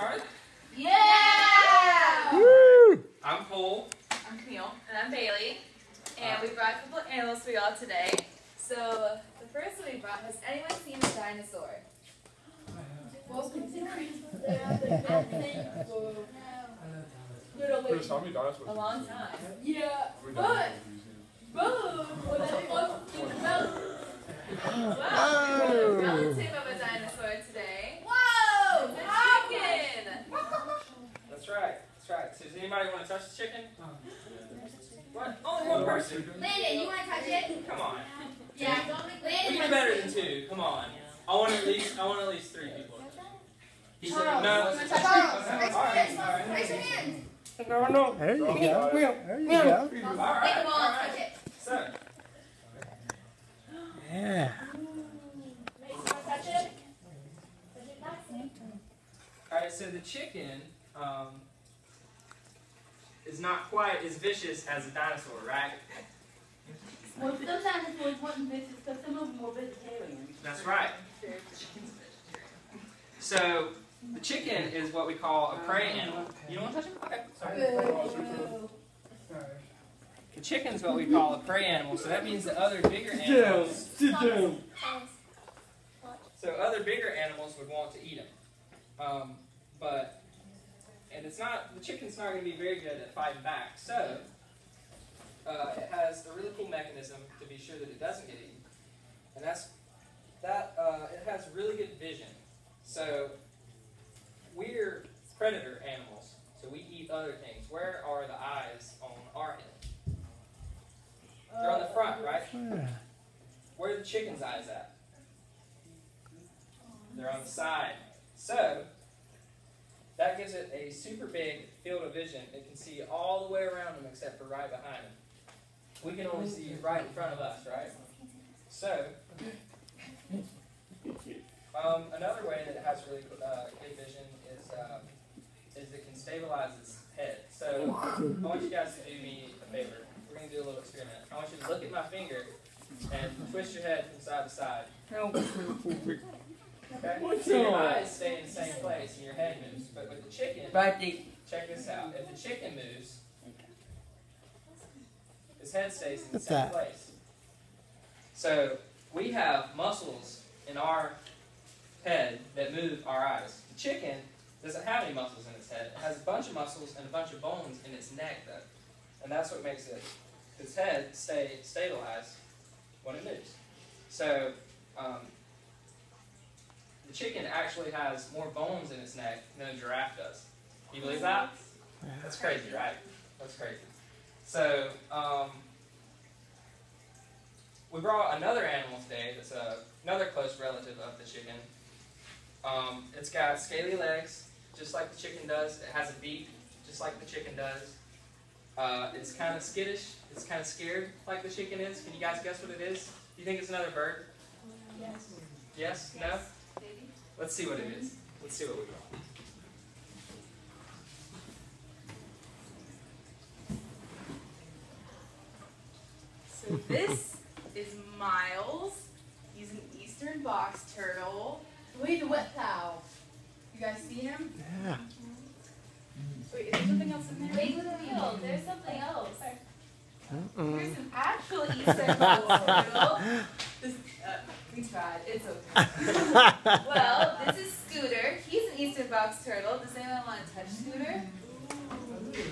Start. Yeah! Woo! I'm Cole. I'm Camille. And I'm Bailey. And we brought a couple of animals for y'all today. So, the first one we brought, has anyone seen a dinosaur? Chris, how many dinosaurs? A long time. Yeah, We're but, done. but, when oh. I was in the mountain. Wow, we have a relative of a dinosaur today. Whoa! The chicken! That's right. That's right. So does anybody want to touch the chicken? What? Only one person. Landon, you wanna touch it? Come on. Yeah. We Landon can do better than two. Come on. I want at least. I want at least three people. He said no. Charles, Okay, touch it. right, all right. Raise your hand. No, no. There you go. There you go. All Take right, them all all and touch it. So, Yeah. Touch it. all right. So the chicken um, is not quite as vicious as a dinosaur, right? Well, some dinosaurs wasn't vicious because some of them were vegetarian. That's right. So the chicken is what we call a prey animal. You don't want to touch it? Okay. Sorry. The chicken is what we call a prey animal. So that means the other bigger animals. So other bigger animals would want to eat them. Um, but and it's not the chicken's not going to be very good at fighting back. So uh, it has a really cool mechanism to be sure that it doesn't get eaten, and that's that uh, it has really good vision. So we're predator animals, so we eat other things. Where are the eyes on our head? They're on the front, right? Yeah. Where are the chicken's eyes at? They're on the side. So that gives it a super big field of vision. It can see all the way around them except for right behind them. We can only see right in front of us, right? So um, another way that it has really uh, good vision is um, is it can stabilize its head. So I want you guys to do me a favor. We're gonna do a little experiment. I want you to look at my finger and twist your head from side to side. Okay? So your eyes stay in the same place and your head moves. But with the chicken, check this out. If the chicken moves, his head stays in the What's same that? place. So we have muscles in our head that move our eyes. The chicken doesn't have any muscles in its head. It has a bunch of muscles and a bunch of bones in its neck, though. And that's what makes it its head stay stabilized when it moves. So um, the chicken actually has more bones in its neck than a giraffe does. You believe that? That's crazy, right? That's crazy. So um, we brought another animal today that's a, another close relative of the chicken. Um, it's got scaly legs, just like the chicken does. It has a beak, just like the chicken does. Uh, it's kind of skittish. It's kind of scared, like the chicken is. Can you guys guess what it is? Do you think it's another bird? Yes. Yes? No? Let's see what it is. Let's see what we got. So, this is Miles. He's an eastern box turtle. Wait, the wet pal. You guys see him? Yeah. Mm-hmm. Wait, is there something else in there? Wait, Will, there's something else. Uh-uh. Mm-mm. Here's an actual eastern box turtle. This, we tried. It's okay. well, this is Scooter. He's an eastern box turtle. Does anyone want to touch Scooter?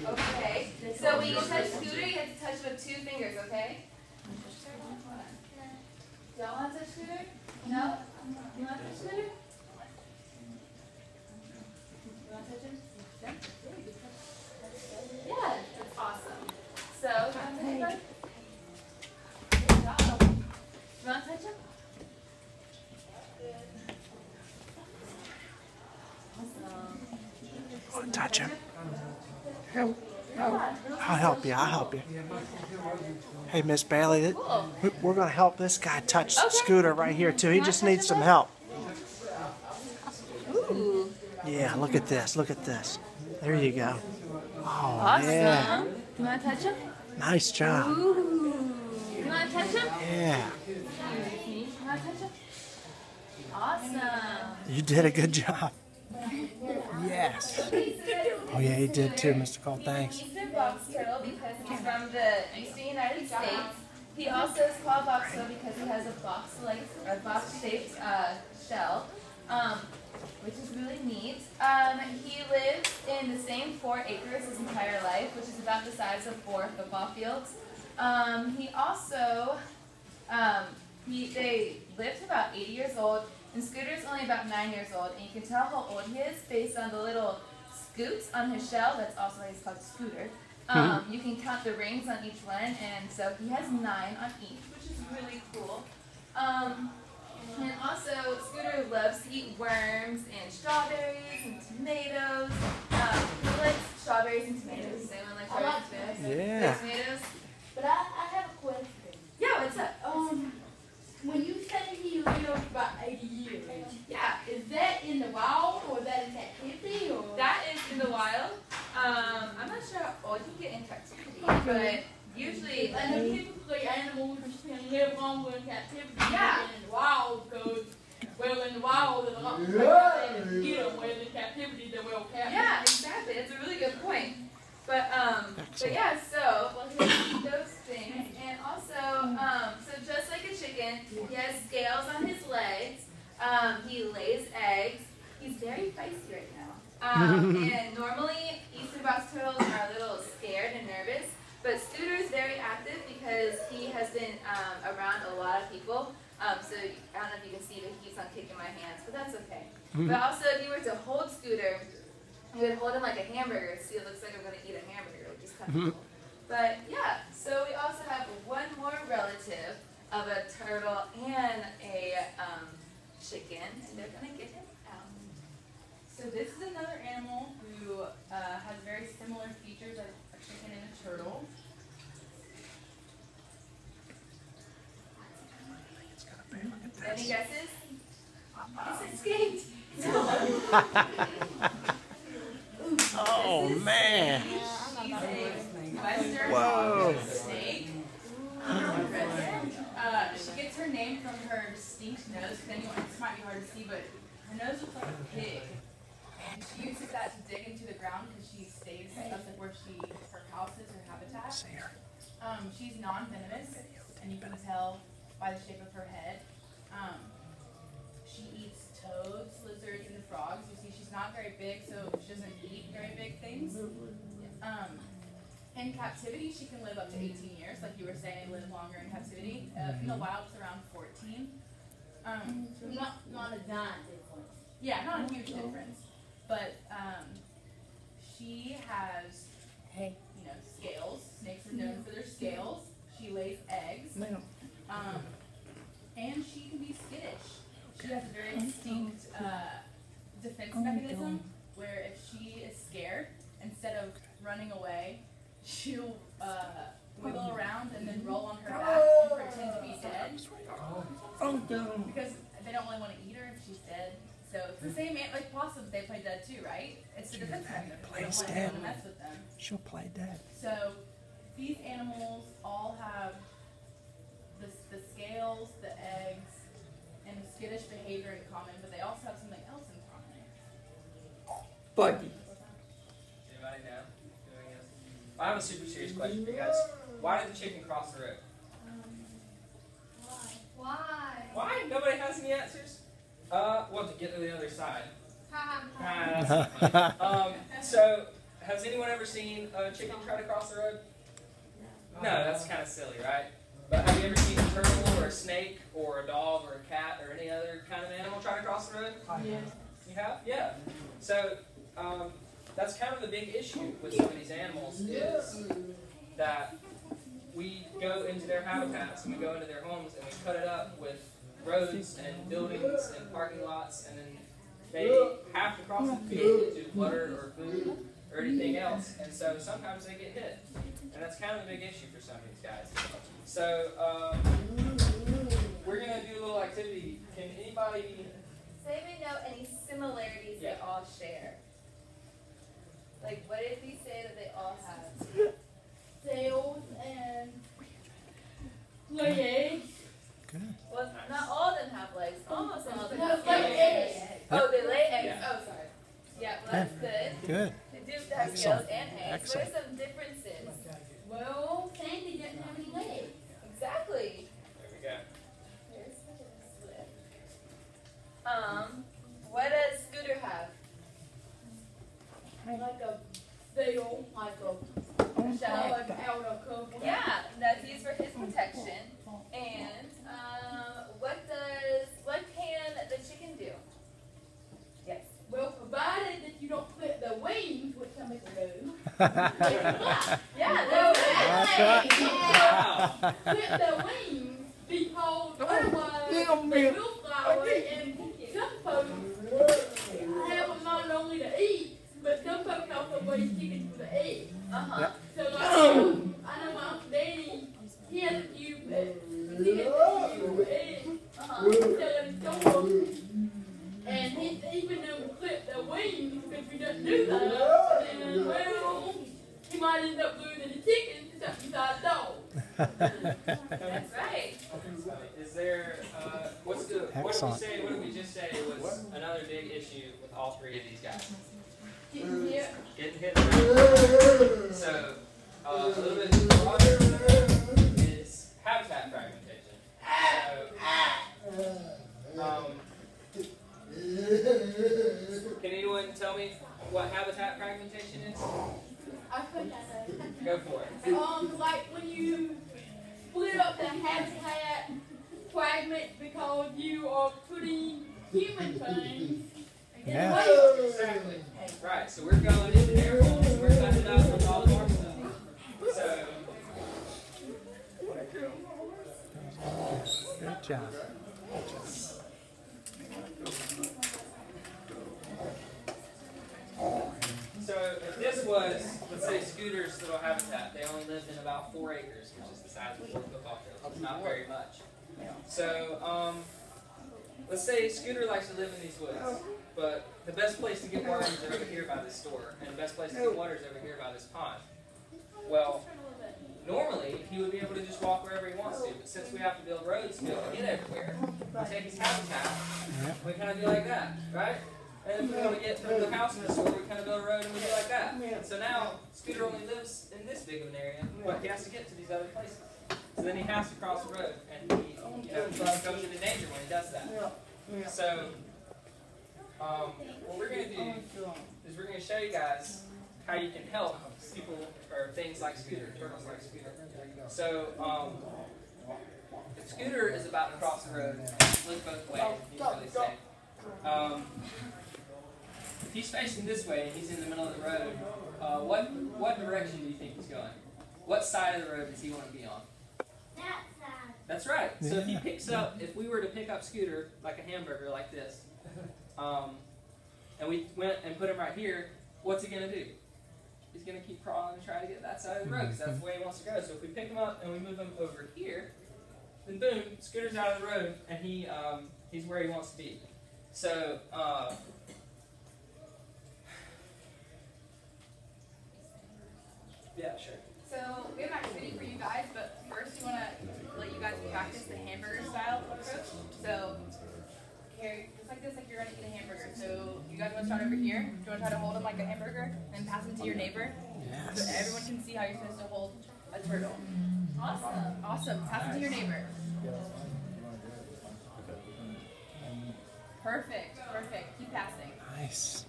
Okay. So when you touch Scooter, you have to touch with two fingers, okay? Y'all want to touch Scooter? No? You want to touch Scooter? You want to touch him? Yeah. Yeah, that's awesome. So, you want to touch him? Good job. You want to touch him? Awesome. Want to touch him? Help. I'll help you. I'll help you. Hey, Miss Bailey, Cool. we- we're going to help this guy touch Okay. Scooter right here, too. He just needs some help. Ooh. Yeah, look at this. Look at this. There you go. Oh, Awesome. yeah. You want to touch him? Nice job. Ooh. You want to touch him? Yeah. You want to touch him? Awesome. You did a good job. Yes. Oh yeah, he did too, Mr. Cole. Thanks. He's eastern box turtle because he's from the eastern United States. He also is called box turtle because he has a box-like, a box-shaped uh, shell, um, which is really neat. Um, he lives in the same four acres his entire life, which is about the size of four football fields. Um, he also, um, he they lived about 80 years old, and Scooter's only about nine years old, and you can tell how old he is based on the little scutes on his shell. That's also why he's called Scooter. Um, you can count the rings on each one, and so he has nine on each, which is really cool. Um, and also, Scooter loves to eat worms and strawberries and tomatoes. Um, he likes strawberries and tomatoes. Does anyone like strawberries and tomatoes? Yeah. Like tomatoes? But I, I have a question. Yeah, what's up? Um, when you say he lived about 80 years, Yeah, is that in the wild or is that in captivity or? that is in the wild. Um, I'm not sure how old you get in captivity, but usually, I know typically animals can live longer in captivity Yeah. than in the wild because, well, in the wild, there's a lot more to get them, whereas in captivity, they're well kept. Yeah, exactly. That's a really good point. But um, but yeah. So well, he has those things, and also um, so just like a chicken, he has scales on his legs. Um, he lays eggs. He's very feisty right now. Um, and normally eastern box turtles are a little scared and nervous, but Scooter is very active because he has been um, around a lot of people. Um, so I don't know if you can see, but he keeps on kicking my hands, but that's okay. But also, if you were to hold Scooter, you would hold him like a hamburger. See, it looks like I'm gonna eat a hamburger, which is kind of cool. But yeah, so we also have one more relative of a turtle and a um, chicken, and they're gonna get him out. So this is another animal who uh, has very similar features as a chicken and a turtle. Any guesses? It's escaped. Oh man. She's a western Whoa. snake. Uh, she gets her name from her distinct nose. Because anyone, this might be hard to see, but her nose looks like a pig. And she uses that to dig into the ground because she stays, that's like where she, her house is, her habitat. Um, she's non-venomous, and you can tell by the shape of her head. Um, she eats toads, lizards, and frogs. You see, she's not very big, so she doesn't eat very big things. Um, in captivity, she can live up to 18 years, like you were saying, live longer in captivity. Uh, in the wild, it's around 14. Um, Not, not a giant difference. yeah, not a huge difference, but um, she has, you know, scales. Snakes are known for their scales. She lays eggs. Um, and she can be skittish. She has a very distinct uh, defense mechanism where if she is scared, instead of running away, she'll uh, wiggle around and then roll on her back and pretend to be dead. Because they don't really want to eat her if she's dead. So it's the same, like possums, they play dead too, right? It's the defense mechanism. They don't plays want dead. to mess with them. She'll play dead. So these animals all have the, the scales, the eggs, and the skittish behavior in common, but they also have something else in common. Anybody know? Doing this? I have a super serious question for you guys. Why did the chicken cross the road? Why? Why? Nobody has any answers? Uh, well, to get to the other side. Ha ha that's funny. um, so, has anyone ever seen a chicken try to cross the road? No, that's kind of silly, right? But have you ever seen a turtle or a snake or a dog or a cat or any other kind of animal try to cross the road? Yes. You have? Yeah. So, um, that's kind of the big issue with some of these animals is that we go into their habitats and we go into their homes and we cut it up with roads and buildings and parking lots and then they have to cross the field to water or food or anything else and so sometimes they get hit and that's kind of the big issue for some of these guys. So um, we're gonna do a little activity. Can anybody? Say we know any similarities they all share. Like, what did he say that they all have? Tails and lay eggs. Good. Well, not all of them have legs. Almost all of them No, have lay legs. eggs. Oh, they lay eggs. Yeah. Oh, sorry. Yeah, well, that's Good. They do have Excellent. scales and eggs. Excellent. What are some differences? Well, Sandy doesn't have any legs. Exactly. There we go. Here's Swift. Um, what does Scooter have? Like a veil, like a Shell? like an outer cover. Yeah, that's used for his protection. And um, what does what can the chicken do? Yes. Well, provided that you don't clip the wings, which some people do. Yeah, Well, that's That's it. Wow. clip the wings because otherwise damn they it. will fly away. And some folks have them not only to eat, but some folks also raise chickens for the eggs. Huh. So like, I know my uncle Danny, he has a few, uh, he has a few eggs. Uh huh. selling stores. And he even them clip the wings if we don't do that, then well, he might end up losing the chicken to something besides dog. That's right. Is there, uh, what's the, what did we Excellent. say, what did we just say was another big issue with all three of these guys? Chicken here. Getting hit. Around. So, uh, a little bit broader is habitat fragmentation. So, um, can anyone tell me what habitat fragmentation is? I couldn't say. Go for it. Um, like when you split up the habitat fragment because you are putting human things in Yeah. waste. Exactly. Right, so we're going into their homes, we're cutting it out from all of our stuff. So, Good job. So if this was, let's say Scooter's little habitat, they only lived in about four acres, which is the size of a football field. It's not very much. So, um, let's say Scooter likes to live in these woods, but the best place to get water is over here by this store, and the best place to get water is over here by this pond. Well, normally he would be able to just walk wherever he wants to, but since we have to build roads to be able to get everywhere, we take his habitat, we kind of do like that, right? And if we want to get from the house to the store, we kind of build a road and we do like that. So now Scooter only lives in this big of an area, but he has to get to these other places. So then he has to cross the road, and he you know, goes into danger when he does that. So, um, what we're going to do is we're going to show you guys how you can help people or things like Scooter, turtles like Scooter. So, um, if Scooter is about to cross the road, look both ways. He's really safe. Um, if he's facing this way and he's in the middle of the road, uh, what what direction do you think he's going? What side of the road does he want to be on? That side. That's right. So if he picks up, if we were to pick up Scooter like a hamburger like this, um, and we went and put him right here, what's he gonna do? He's gonna keep crawling and try to get that side of the road because that's the way he wants to go. So if we pick him up and we move him over here, then boom, Scooter's out of the road and he um, he's where he wants to be. So. Uh, yeah, sure. So we have an activity for you guys, but first we want to let you guys practice the hamburger style approach. So carry just like this, like you're gonna eat a hamburger. So you guys want to start over here. Do you want to try to hold them like a hamburger and pass them to your neighbor, so Yes. everyone can see how you're supposed to hold a turtle. Awesome. Awesome. Pass it to your neighbor. Perfect. Perfect. Keep passing. Nice.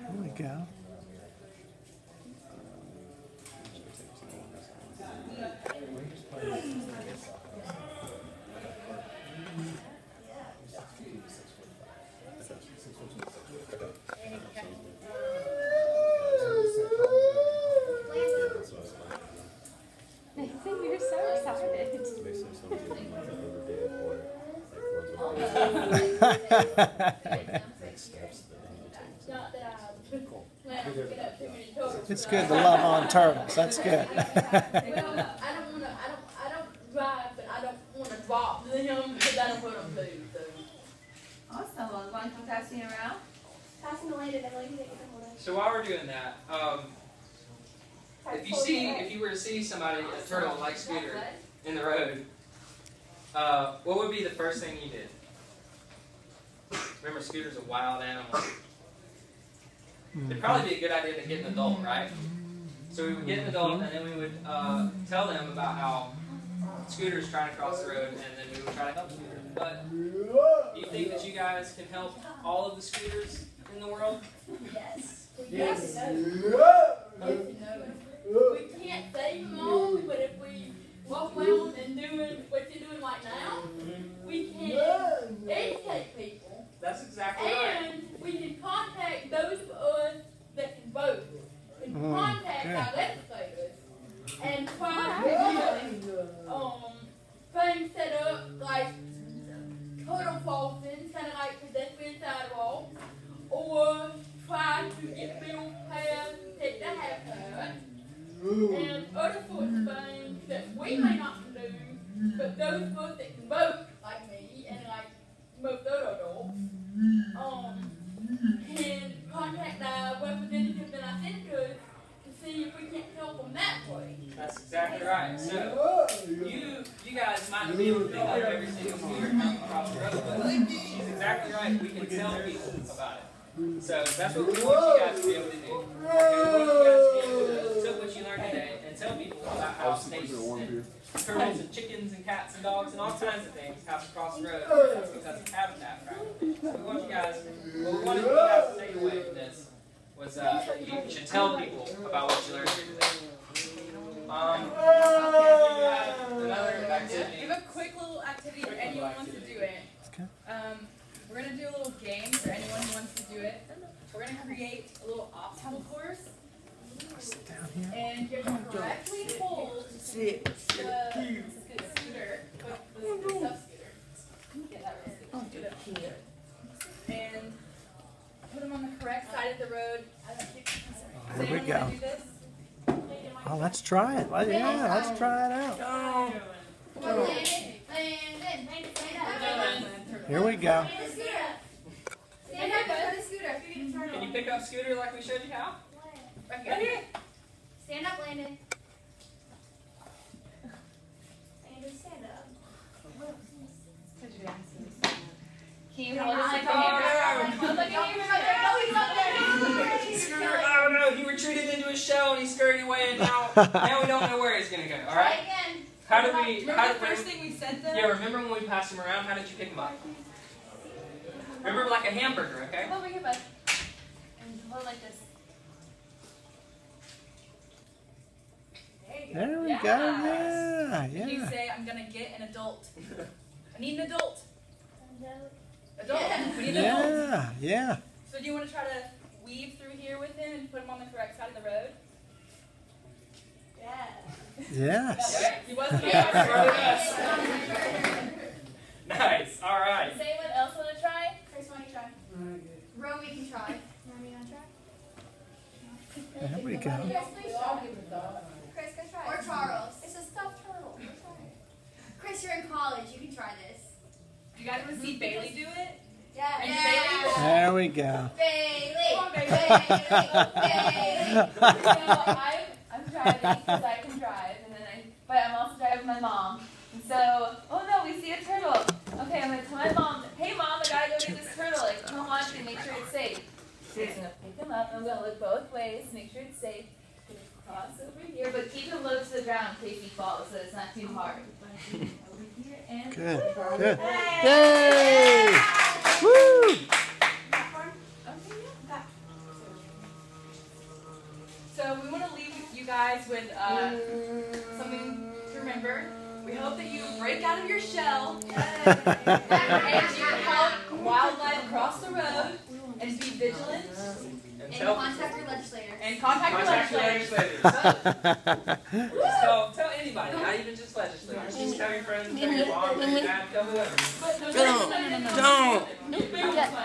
There we go. You're so excited. Not that I plan on picking up too many turtles. It's good to love on turtles. That's good. Well, I don't wanna, I don't, I don't drive, but I don't wanna drop them because I don't put them food, so. Awesome. Well, want to come passing around? Passing away to Emily, you can. So while we're doing that, um, if you see, if you were to see somebody, a turtle like Scooter, in the road, uh, what would be the first thing you did? Remember, Scooter's a wild animal. It'd probably be a good idea to get an adult, right? So we would get an adult, and then we would uh, tell them about how Scooter's trying to cross the road, and then we would try to help Scooter. But do you think that you guys can help all of the scooters in the world? Yes. Yes. Yes and no. We can't save them all, but if we walk around and doing what you're doing right now, we can educate people. That's exactly right. And we can contact those of us that can vote. And Mm, contact good. our legislators. And try to get um, things set up like total crossings, kind of like pedestrian sidewalk. Or try to get bills passed to take the habitat. And other sorts of things that we may not can do, but those of us that can vote, like me, and like most other adults, um, can contact our representatives and our senators to see if we can't help them that way. That's exactly right. So you you guys might not be able to pick up every single scooter coming across the road, but she's exactly right. We can tell people about it. So that's what we want you guys to be able to do. Okay, we want you guys to be able to take what you learned today and tell people about how snakes and turtles and chickens and cats and dogs and all kinds of things have to cross the road That's because of habitat fragmentation. So we want you guys, what we wanted you guys to take away from this was uh, that you should tell people about what you learned here today. Um, another We activity. have a quick little activity if anyone wants to do it. Okay. Um, we're gonna do a little game for anyone who wants to do it. We're gonna create a little obstacle course, Sit down here. and you're gonna directly hold the, this is good scooter, but the, the sub scooter. Get that real sticky. And put them on the correct side of the road. Does Here we anyone wanna go. do this? Oh, let's try it. Well, Yeah, let's try it out. Here we go. Stand up for the scooter. Can you pick up Scooter like we showed you how? Right here. Right here. Stand up, Landon. Landon, stand up. Can you hold it like a hammer? no. Hold like a hammer. No, he's up Scooter, oh no, he retreated into his shell and he scurried away and now, now we don't know where he's gonna go, Try alright? again. How did we, Remember how the first thing we said though? yeah, remember when we passed him around, how did you pick him up? Remember like a hamburger, okay? Hold over here, bud. And hold like this. There we Yes. go. Yeah, yeah. You say, I'm gonna get an adult. I need an adult. Adult. Yeah. We need an adult. Yeah, yeah. So do you want to try to weave through here with him and put him on the correct side of the road? Yeah. Yes. He wasn't Nice, alright. Say what else want to try? Chris, why don't you try? Romy can try. Romy, you want to try? There we go. Yes, please try. Chris, go try. Or Charles. It's a stuffed turtle. Go try it. Chris, you're in college. You can try this. You guys want to see Bailey do it? Yeah. And yeah. There we go. Bailey. Come on, Bailey. Bailey. So I'm, I'm driving because I can drive, and then I, but I'm also driving my mom. And so, oh no, we see a turtle. Okay, I'm gonna tell my mom, hey mom, I gotta go get this turtle. Like, come on, and make sure it's safe. So I'm gonna pick him up. I'm gonna look both ways, make sure it's safe. Gonna Cross over here, but keep him low to the ground in case he falls, so it's not too hard. Over here and Good, good. Yay! Woo! So we want to leave you guys with uh, something to remember. We hope that you break out of your shell and you help wildlife cross the road and be vigilant And And contact your legislators. and contact your contact your legislators. legislators. Just tell, tell anybody, not even just legislators. Just tell your friends, tell your mom, tell your dad, tell whoever. Don't, don't,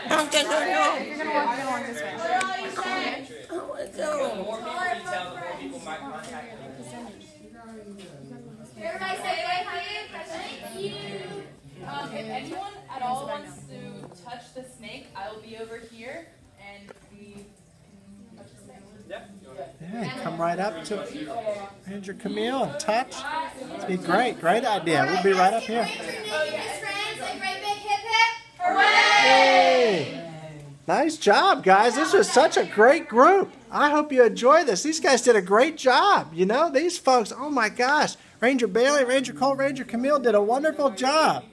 don't get no, You're gonna walk, you're gonna walk this way. What all you say? The more people you the more people might contact you. Everybody say thank you. Thank you. Um, if anyone at all wants to touch the snake, I will be over here and we can touch the snake. Yeah. Yeah, come right up to Andrew Camille and touch. It'd be great, great idea. We'll be right up here. Introduce your friends and great big hip hip. Hooray! Nice job, guys. This was such a great group. I hope you enjoy this. These guys did a great job. You know, these folks, oh my gosh. Ranger Bailey, Ranger Cole, Ranger Camille did a wonderful job.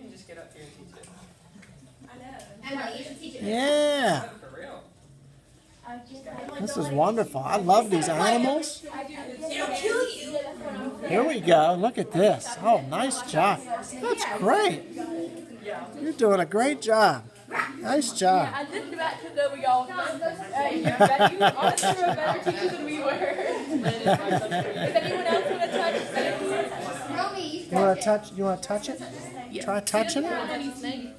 Yeah. This is wonderful. I love these animals. Here we go. Look at this. Oh, nice job. That's great. You're doing a great job. Nice job. I just about took over y'all's Hey, you're better, you honestly were better teachers than we were. If anyone else want to touch, it, Romy, you want to touch touch? You want to touch it? Try touching it.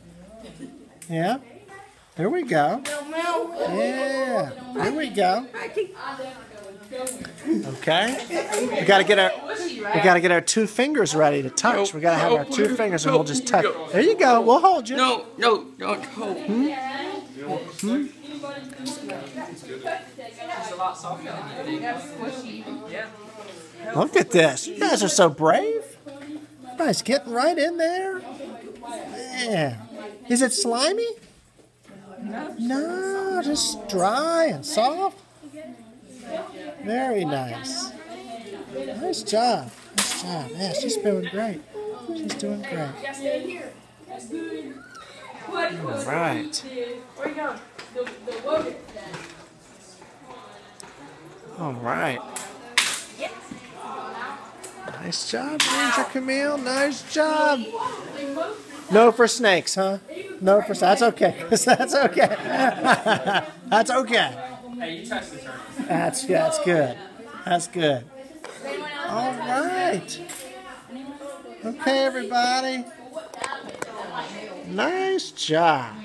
Yeah. There we go. Yeah. Here we go. Okay. We gotta get our we gotta get our two fingers ready to touch. We gotta have our two fingers and we'll just touch. There you go. We'll hold you. No, no, don't hold. It's a lot softer than you think. Yeah. Look at this. You guys are so brave. Everybody's getting right in there. Man. Is it slimy? No, just dry and soft. Very nice. Nice job. Nice job. Yeah, she's doing great. She's doing great. All right. Where you going? The, the woman. All right. Nice job, Ranger Camille. Nice job. No for snakes, huh? No for that's okay. That's okay. that's okay. Hey, you touch the turtle. That's that's good. That's good. All right. Okay, everybody. Nice job.